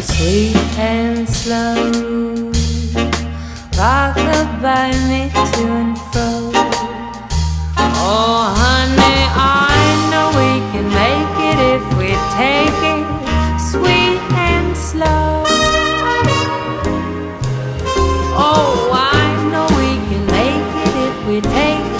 sweet and slow. Rock by me to and fro. Oh, honey, I know we can make it if we take it sweet and slow. Oh, I know we can make it if we take it.